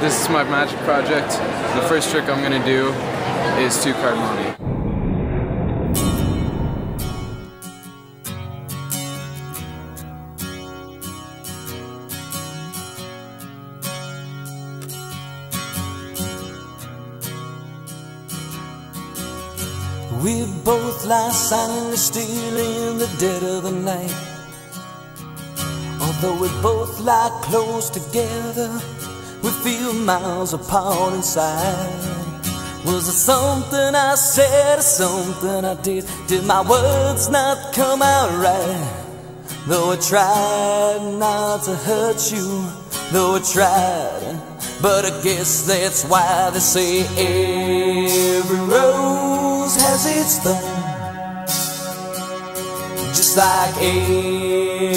This is my magic project. The first trick I'm gonna do is two card monte. We both lie silently still in the dead of the night. Although we both lie close together, we feel miles apart inside. Was it something I said or something I did? Did my words not come out right? Though I tried not to hurt you, though I tried, but I guess that's why they say every rose has its thorn, just like every